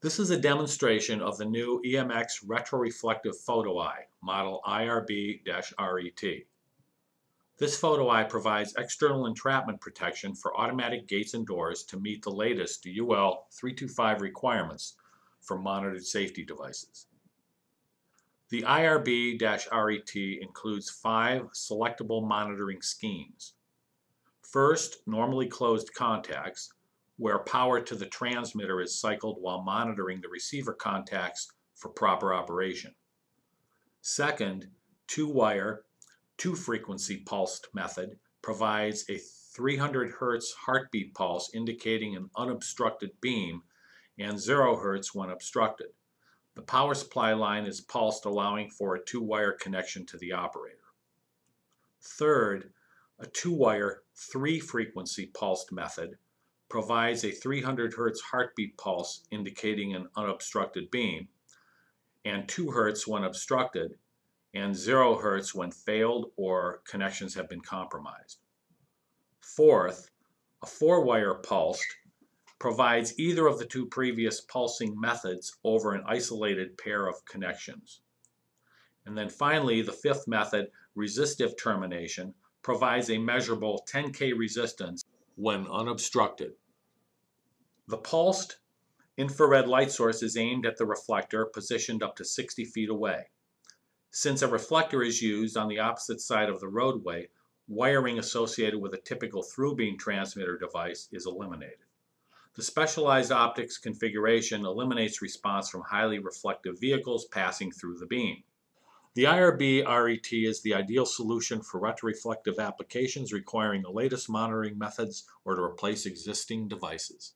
This is a demonstration of the new EMX retroreflective photo eye, model IRB-RET. This photo eye provides external entrapment protection for automatic gates and doors to meet the latest UL 325 requirements for monitored safety devices. The IRB-RET includes five selectable monitoring schemes. First, normally closed contacts, where power to the transmitter is cycled while monitoring the receiver contacts for proper operation. Second, two-wire, two-frequency pulsed method provides a 300 Hz heartbeat pulse indicating an unobstructed beam and 0 Hz when obstructed. The power supply line is pulsed allowing for a two-wire connection to the operator. Third, a two-wire, three-frequency pulsed method provides a 300 Hz heartbeat pulse indicating an unobstructed beam, and 2 Hz when obstructed, and 0 Hz when failed or connections have been compromised. Fourth, a four-wire pulsed provides either of the two previous pulsing methods over an isolated pair of connections. And then finally, the fifth method, resistive termination, provides a measurable 10K resistance when unobstructed. The pulsed infrared light source is aimed at the reflector positioned up to 60 feet away. Since a reflector is used on the opposite side of the roadway, wiring associated with a typical through-beam transmitter device is eliminated. The specialized optics configuration eliminates response from highly reflective vehicles passing through the beam. The IRB RET is the ideal solution for retroreflective applications requiring the latest monitoring methods or to replace existing devices.